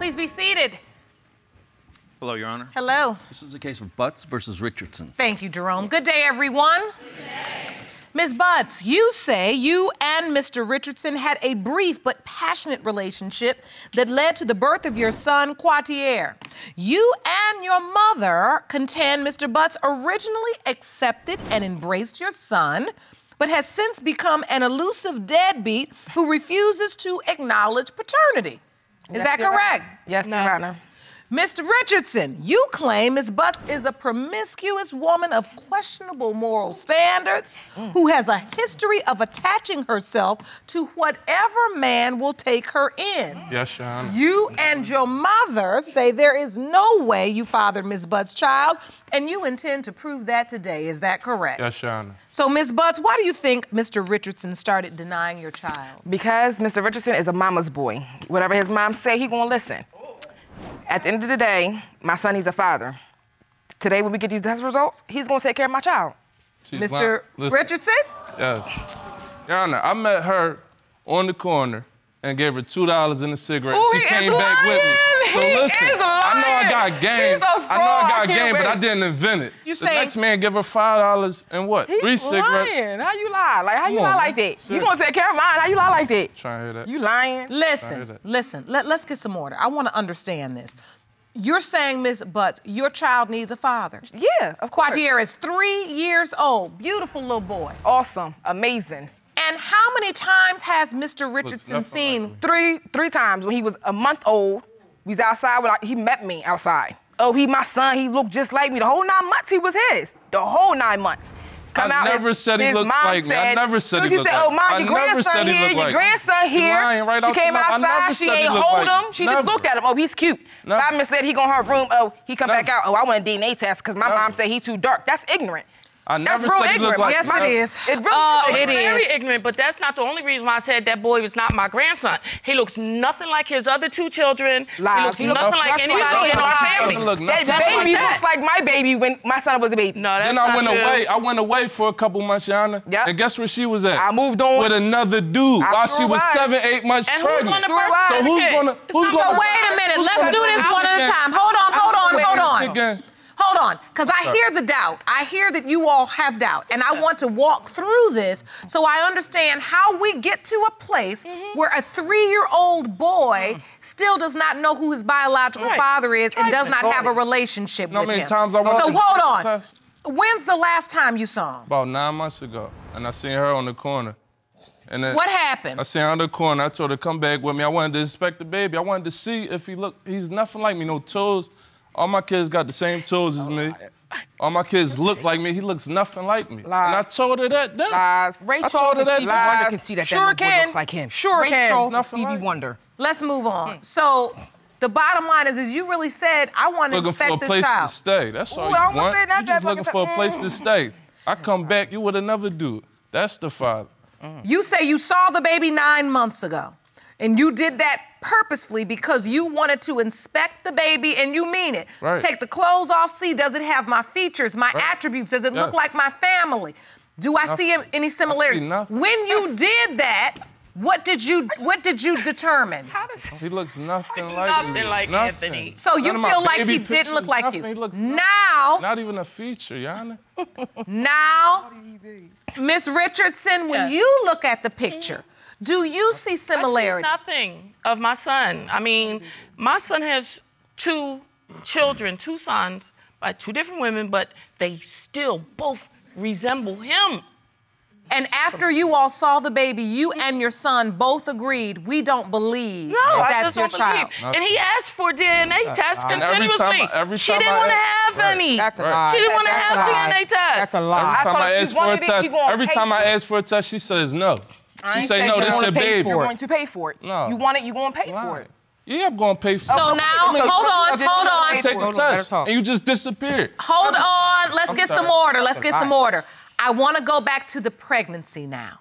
Please be seated. Hello, Your Honor. Hello. This is a case of Butts versus Richardson. Thank you, Jerome. Good day, everyone. Ms. Butts, you say you and Mr. Richardson had a brief but passionate relationship that led to the birth of your son, Quatier. You and your mother contend Mr. Butts originally accepted and embraced your son, but has since become an elusive deadbeat who refuses to acknowledge paternity. Is Yes, that Your Honor. correct? Yes, Your Honor. Mr. Richardson, you claim Ms. Butts is a promiscuous woman of questionable moral standards mm. who has a history of attaching herself to whatever man will take her in. Yes, Your Honor. You and your mother say there is no way you fathered Ms. Butts' child, and you intend to prove that today. Is that correct? Yes, Your Honor. So, Ms. Butts, why do you think Mr. Richardson started denying your child? Because Mr. Richardson is a mama's boy. Whatever his mom say, he gonna listen. At the end of the day, my son needs a father. Today, when we get these test results, he's gonna take care of my child. She's Mr. Richardson? Yes. Your Honor, I met her on the corner and gave her two dollars in a cigarette. Ooh, she came is back with me. So He listen, is I know I lying. got game. He's a I know I fraud. I got can't game, but I didn't invent it. You the say- next man give her five dollars and what? He's Three cigarettes. lying. How you lie? Like how you lie on, like man. that? You gonna take care of mine? How you lie like that? Trying to hear that. You lying? Listen, listen. Let, let's get some order. I want to understand this. You're saying, Miss Butts, your child needs a father. Yeah, of course. Quatier is three years old. Beautiful little boy. Awesome, amazing. How many times has Mr. Richardson seen? Three, three times when he was a month old, we was outside when I, he met me outside. Oh, he my son. He looked just like me. The whole nine months he was his. The whole nine months. I never his- said he looked like me. I never said he looked said, like "Oh, me. mom, I your never grandson said he here, looked your like grandson here." lying right she came outside. never She said ain't hold like him. She just looked at him. Oh, he's cute. Never. Five minutes later, he go in her room. Oh, he come back out. Oh, I want a DNA test because my Never. mom said he too dark. That's ignorant. I That's never real said he ignorant. like Yes, me. it is. It really Uh, is. it It's very is. ignorant, but that's not the only reason why I said that boy was not my grandson. He looks nothing like his other two children. Lies. He looks He looks- nothing like anybody in our family. Doesn't look That baby like that. looks like my baby when my son was a baby. No, that's Then I went true. away. I went away for a couple months, Yana. Yep. And guess where she was at? I moved on. with another dude I while she was was. seven, eight months And who's pregnant. on the Sure birth so who's gonna? Who's gonna? So wait a minute. Let's do this one at a time. Hold on, hold on, hold on. Hold on, because I hear the doubt. I hear that you all have doubt, and I want to walk through this so I understand how we get to a place Mm-hmm. where a three-year-old boy still does not know who his biological Right. father is and does not have a relationship Know how with many him. times I so hold on. test? When's the last time you saw him? About nine months ago, and I seen her on the corner. And then What happened? I seen her on the corner. I told her come back with me. I wanted to inspect the baby. I wanted to see if he looked. He's nothing like me. No toes. All my kids got the same toes as me. All my kids look like me. He looks nothing like me. And I told her that then. Lies. Ray I told her and that Stevie then. Wonder can see that Sure that little boy looks like him. Sure Ray can. Charles and Nothing Stevie like- Wonder. Let's move on. Hmm. So the bottom line is, is you really said, I want to looking for a place child. to stay. That's all Ooh, you was gonna want. say, not You just looking for a place to stay. I mm. come back, you with another dude. That's the father. You say you saw the baby nine months ago, and you did that purposefully because you wanted to inspect the baby, and you mean it. Right. Take the clothes off, see, does it have my features, my Right. attributes? Does it look like my family? Do I see any similarities? nothing. When you did that, what did you what did you determine? How does He looks nothing Like like nothing me. like nothing. Anthony. So you None of feel like baby he didn't look like nothing. you. He looks now, Not even a feature, Yana. now, Miss Richardson, when Yes. you look at the picture, do you see I see similarities? nothing of my son. I mean, my son has two children, two sons by two different women, but they still both resemble him. And after you all saw the baby, you and your son both agreed, we don't believe No, that I that's just your don't child. believe. And he asked for DNA tests and every time continuously. I- every she time didn't want to have Right. any. That's a Right. lie. She didn't want to have. DNA tests. That's a lie. Every lie. time thought I if ask for a test, every time I for ask for a test, she says no. She ain't say said no, you this wanna your pay baby. You're going to pay for it. No. You want it, you're going to pay for it. Yeah, I'm gonna pay for So it. So now, Because hold on, hold on. Take for the. Hold on, test, talk. and you just disappeared. Hold on, let's get some order. Let's get some order. I want to go back to the pregnancy now.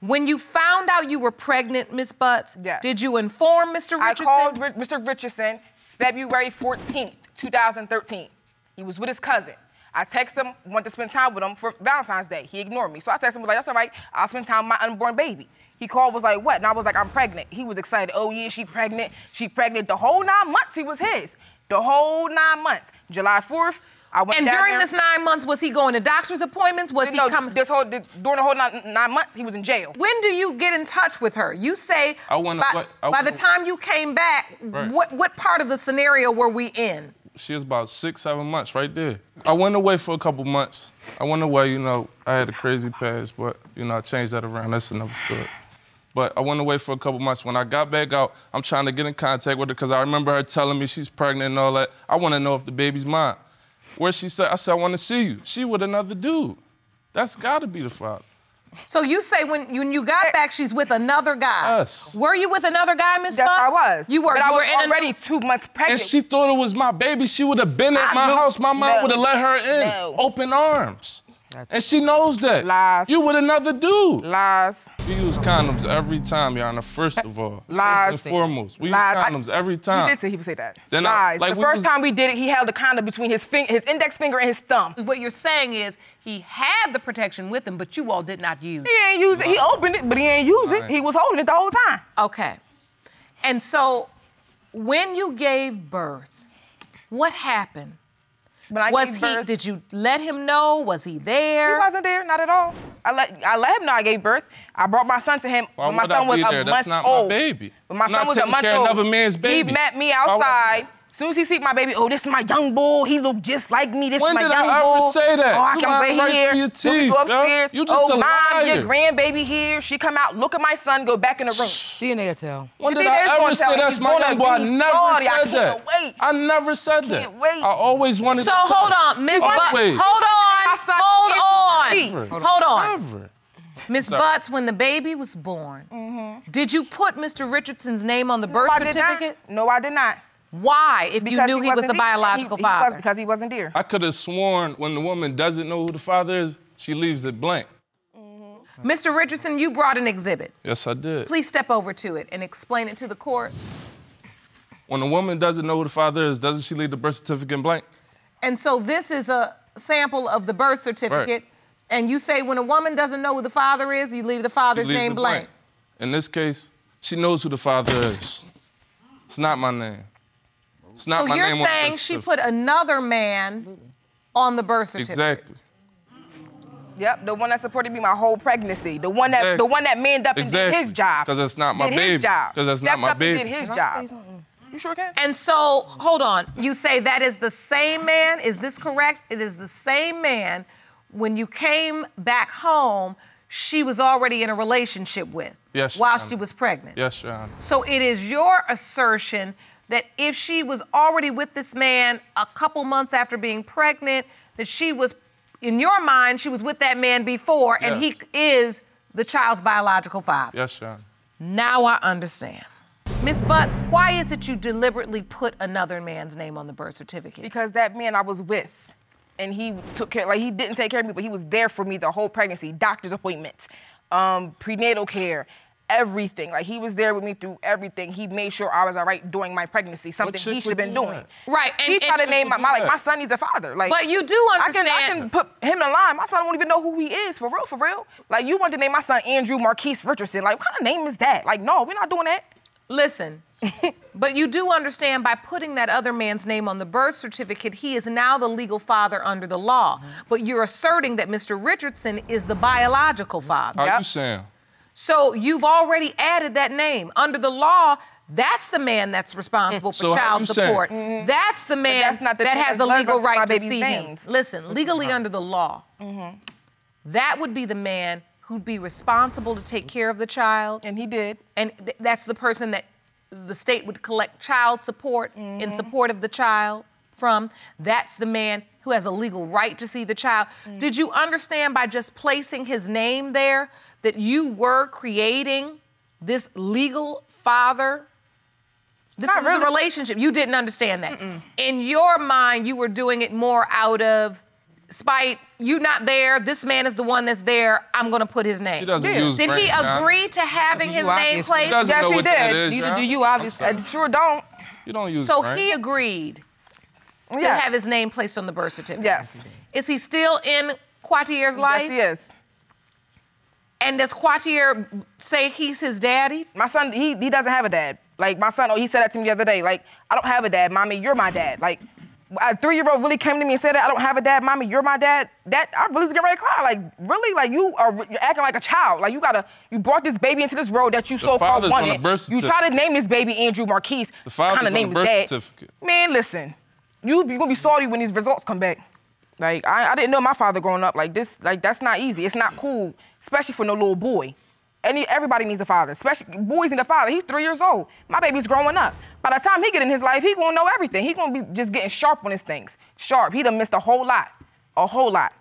When you found out you were pregnant, Miss Butts, Yes. did you inform Mr. I Richardson? called Ri- Mr. Richardson February 14th, 2013. He was with his cousin. I texted him, wanted to spend time with him for Valentine's Day. He ignored me. So I texted him, like, that's all right. I'll spend time with my unborn baby. He He called, was like, what? And I was like, I'm pregnant. He was excited. Oh yeah, she pregnant. She pregnant. The whole nine months he was his. The whole nine months. July 4th, I went And down during there. this nine months, was he going to doctor's appointments? Was he coming? this whole this, during the whole nine, nine months, he was in jail. When do you get in touch with her? You say I wanna- by, what- I by the wanna- time you came back, Right. what what part of the scenario were we in? She was about six, seven months right there. I went away for a couple months. I went away, you know, I had a crazy past, but, you know, I changed that around. That's another story. But I went away for a couple months. When I got back out, I'm trying to get in contact with her because I remember her telling me she's pregnant and all that. I want to know if the baby's mine. Where she said, I said, I want to see you. She with another dude. That's got to be the father. So you say when, when you got back, she's with another guy. Yes. Were you with another guy, Miss Yes, I was. You were. But you I were was in a- already two months pregnant. And she thought it was my baby. She would have been at I my knew- house. My mom no. would have let her in. No. Open arms. And she knows that. Lies. You with another dude. Lies. We use condoms every time, Your Honor, first of all. Lies. First and foremost. We Lies. Use condoms every He time. did say he would say that. Then I- Lies. like, the first was- time we did it, he held the condom between his finger, his index finger and his thumb. What you're saying is he had the protection with him, but you all did not use. it. He ain't use it. He opened it, but he ain't use it. He was holding it the whole time. Okay. And so when you gave birth, what happened? When I Was gave he? birth, Did you let him know? Was he there? he wasn't there, not at all. I let I let him know I gave birth. I brought my son to him Why when my son I was a there? month That's not old. my baby. When my I'm son not was a taking month care of old, another man's baby. he met me Why would I outside. That? Soon as he see my baby, oh, this is my young bull. He look just like me. This When is my did I young ever bull. say that? Oh, I You can wait right here. through your Then we go yo. upstairs. You just oh, a mom, your grandbaby here. She come out, look at my son, go back in the room. DNA tell. When You did think I they're ever gonna say tell that's my young boy? I never sorry. Said that. can't wait. I never said that. Can't wait. I always wanted So to So hold on, Miss Butts. Hold on. My son Hold on. Hold on. Never. Miss Butts, when the baby was born, mm-hmm. did you put Mr. Richardson's name on the birth no, I did not. certificate? No, I did not. Why? If you knew he, was wasn't the there. biological He- he was- father. because he wasn't there. I could have sworn when the woman doesn't know who the father is, she leaves it blank. Mm-hmm. Mr. Richardson, you brought an exhibit. Yes, I did. Please step over to it and explain it to the court. When a woman doesn't know who the father is, doesn't she leave the birth certificate blank? And so this is a sample of the birth certificate. And you say when a woman doesn't know who the father is, you leave the father's leaves name it blank. In this case, she knows who the father is. It's not my name. It's not So my you're name saying she put another man on the birth certificate. Exactly. Yep, the one that supported me my whole pregnancy. The one that Exactly. the one that manned up and did his job. Because that's not my did baby. His job. 'Cause that's not my up baby. And did his Can I say job. You sure can. And so, hold on. You say that is the same man. Is this correct? It is the same man. When you came back home, she was already in a relationship with. Yes, While Your she was pregnant. Yes, Your Honor. So it is your assertion that if she was already with this man a couple months after being pregnant, that she was, in your mind, she was with that man before, and Yes. he is the child's biological father. Yes, sir. Now I understand. Miss Butts, why is it you deliberately put another man's name on the birth certificate? Because that man I was with, and he took care, like he didn't take care of me, but he was there for me the whole pregnancy, doctor's appointments, um, prenatal care, everything. Like he was there with me through everything. He made sure I was all right during my pregnancy, something he should have been doing. that? Right, and- he and tried to name my, my like my son needs a father. Like, But you do I can, I can put him in line. My son won't even know who he is for real, for real. Like you want to name my son Andrew Marquise Richardson. Like what kind of name is that? Like no, we're not doing that. Listen, but you do understand by putting that other man's name on the birth certificate, he is now the legal father under the law. But you're asserting that Mr. Richardson is the biological father. How Yep. you saying? So you've already added that name. Under the law, that's the man that's responsible for So child you saying? support. Mm-hmm. That's the man that's not the that has that's a legal relevant to my right to baby's see him. Listen, mm-hmm. legally under the law, mm-hmm. that would be the man who'd be responsible to take care of the child. And he did. And th- that's the person that the state would collect child support in support of the child from. That's the man who has a legal right to see the child. Mm. Did you understand by just placing his name there that you were creating this legal father? This Not is a relationship. You didn't understand that. In your mind, you were doing it more out of spite. You not there. This man is the one that's there. I'm gonna put his name. He doesn't Yeah. use Did he brain, agree to having his name obviously- placed? He doesn't Yes, know he what did. is, Neither John. do you, obviously. I sure don't. You don't use So brain. he agreed to Yeah. have his name placed on the birth certificate. Yes. Is he still in Quatier's life? Yes, he is. And does Quartier say he's his daddy? My son, he he doesn't have a dad. Like my son, oh, he said that to me the other day. Like I don't have a dad, mommy. You're my dad. Like a three-year-old really came to me and said that I don't have a dad, mommy. You're my dad. That I really was getting ready to cry. Like really, like you are you're acting like a child. Like you gotta you brought this baby into this world that you so called father's on the wanted. birth You try to name this baby Andrew Marquise. The father's kind of on the name his birth dad. certificate. Man, listen, you you're gonna be sorry when these results come back. Like I, I didn't know my father growing up. Like this, like that's not easy. It's not cool, especially for no little boy. Any everybody needs a father, especially boys need a father. He's three years old. My baby's growing up. By the time he get in his life, he gonna know everything. He gonna be just getting sharp on his things. Sharp. He done missed a whole lot, a whole lot.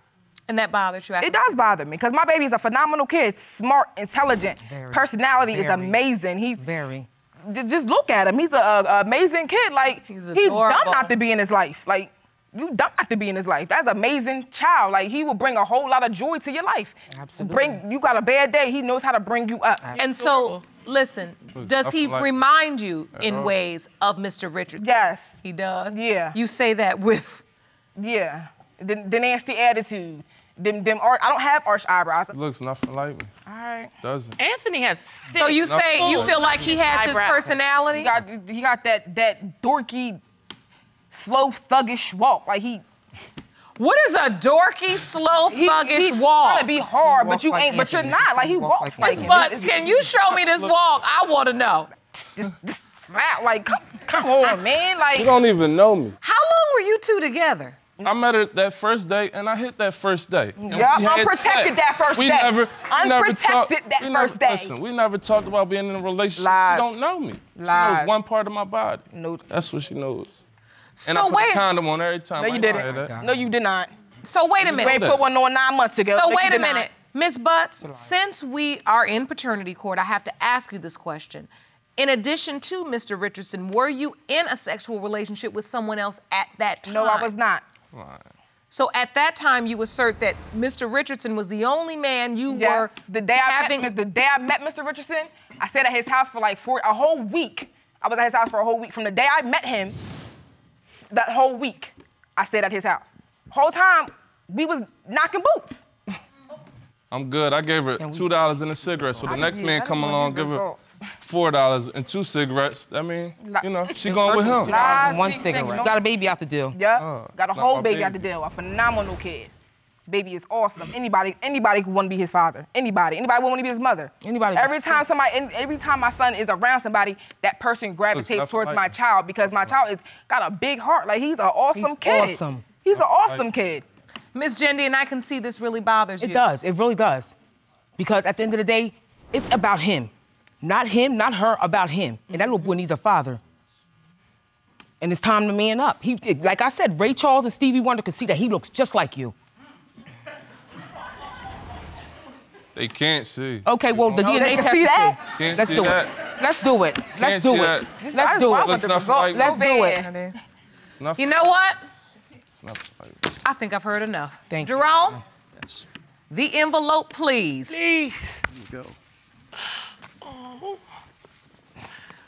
And that bothers you. It does bother me because my baby's a phenomenal kid, smart, intelligent, Very. personality is amazing. He's Very. J- just look at him. He's a, a amazing kid. Like He's he dumb not to be in his life. Like you don't have to be in his life. That's an amazing child. Like he will bring a whole lot of joy to your life. Absolutely. Bring you got a bad day. He knows how to bring you up. Absolutely. And so, listen, does he like- remind you in all. ways of Mr. Richardson? Yes. He does? Yeah. You say that with. Yeah. The, the nasty attitude. Them them arch. I don't have arch eyebrows. Looks nothing like me. All right. Doesn't. Anthony has. So you say you feel like he has his personality? He got he got that that dorky, slow thuggish walk. Like he What is a dorky, slow, he, thuggish he walk? Trying to be hard, but you like ain't. But you're not. Like he He walks walks like like. But can you show me this walk? I want to know. this, this slap. Like, come, come on, man. Like, He don't even know me. How long were you two together? I met her that first day, and I hit that first day. And Yeah, we had unprotected sex. that first we day. Never, we never Unprotected talked- that we never- first day. Listen, we never talked about being in a relationship. Lies. She don't know me. She knows one part of my body. No. That's what she knows. And I So put wait, a condom on every time. no, you ain't didn't. that. No, you did not. so wait a You minute. ain't put one on nine months ago. So No, wait a minute, Miss Butts. Since we are in paternity court, I have to ask you this question. In addition to Mr. Richardson, were you in a sexual relationship with someone else at that time? No, I was not. So at that time, you assert that Mr. Richardson was the only man you Yes. were The day I having. met, the day I met Mr. Richardson, I stayed at his house for like four, a whole week. I was at his house for a whole week. From the day I met him, that whole week, I stayed at his house. Whole time, we was knocking boots. I'm good. I gave her two dollars and a cigarette. So the I next man come along, give her four dollars and two cigarettes. I mean, you know, she going with him. Lies, One cigarette. Got a baby out the deal. Yeah, Oh, got a whole my baby out the deal. A phenomenal kid. Baby is awesome. Anybody, anybody who want to be his father. Anybody, anybody want to be his mother. Anybody Every time somebody, every time my son is around somebody, that person gravitates towards like my him. child because my child is got a big heart. Like he's an awesome He's kid. awesome. He's an awesome kid. Miss Jendi, and I can see this really bothers you. It does. It really does. Because at the end of the day, it's about him. Not him, not her, about him. And that little boy needs a father. And it's time to man up. He, like I said, Ray Charles and Stevie Wonder could see that he looks just like you. They can't see. Okay, well, the they DNA can test see will that? Can't Let's see do that. it. Let's do it. Let's Can't do see it. that. Let's do it. want the Looks nothing results like- Let's do it. bad. It's nothing. You know what? It's nothing like I think I've heard enough. Thank you. Jerome, Yes. the envelope, please. Please. Here we go. Oh.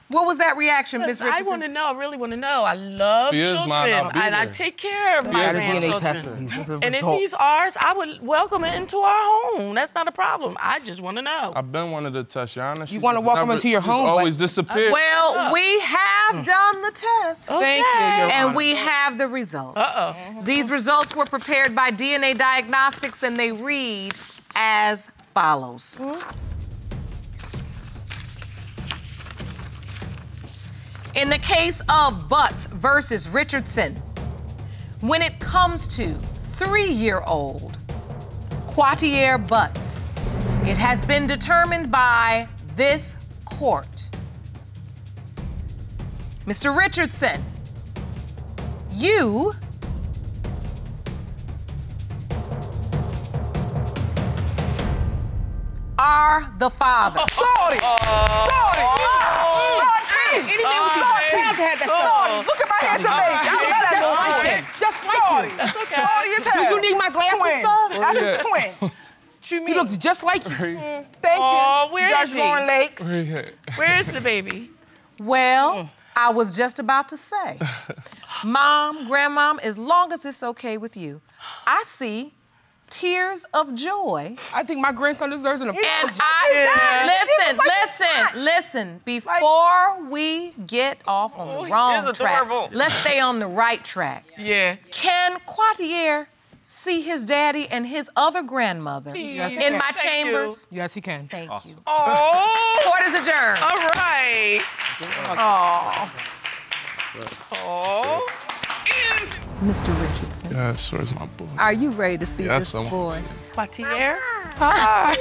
What was that reaction, Miss Richardson? I Richardson? want to know. I really want to know. I love If he is children, mine, I'll and I take care of my Got DNA test. grandchildren. He's- he's a And if he's ours, I would welcome it into our home. That's not a problem. I just want to know. I've been wanting to touch Yana. You wanna welcome never- into your she just home, but- always disappeared. Well, we have done the test. Thank you, Your And Honor. we have the results. Uh-oh. These results were prepared by DNA Diagnostics and they read as follows. In the case of Butts versus Richardson, when it comes to three year old Quatier Butts, it has been determined by this court. Mr. Richardson, you are the father. Sorry. Sorry. Oh. Anything with Sorry. Have had that Sorry. Look at my handsome baby. I love that Just little like boy. him. Just like Sorry. him. That's okay. Sorry as hell. you need my glasses, twin. sir? That's Yeah. his twin. You He looks just like you. Mm. Thank Aw, you. where Judge is he? Lauren Lakes. Where is the baby? Well, mm. I was just about to say, Mom, Grandmom, as long as it's okay with you, I see tears of joy. I think my grandson deserves an apology. And apology. I listen, like listen, listen. Before we get off on Oh, the wrong track, let's stay on the right track. Yeah. Can Quatier see his daddy and his other grandmother Yes, in my Thank you. chambers? Yes, he can. Thank you. Oh. Court is adjourned. All right. Oh, Oh. Mr. Richardson, Yes, where's my boy? are you ready to see Yes, this I'm- boy? Patier. Ah,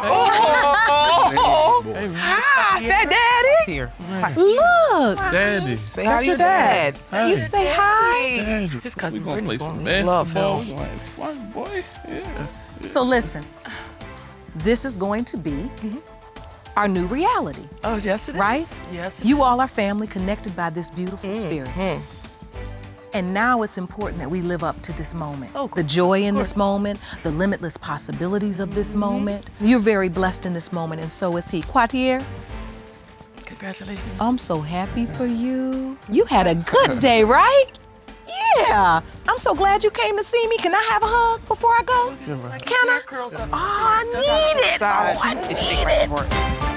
Oh. That daddy. Here. Look, Daddy. Say hi to your dad. you say hi. Daddy. His We cousin gonna play some gonna love him. We fun, boy. Yeah. So listen, this is going to be our new reality. Oh, yes, it is. Right? Yes. it You is. all are family connected by this beautiful spirit. And now it's important that we live up to this moment. Oh, the joy in this moment, the limitless possibilities of this mm-hmm. moment. You're very blessed in this moment, and so is he. Quatier, Congratulations. I'm so happy for you. You had a good day, right? Yeah. I'm so glad you came to see me. Can I have a hug before I go? Can I? Curls up. Oh, I need it. Oh, I It's need right it. for it.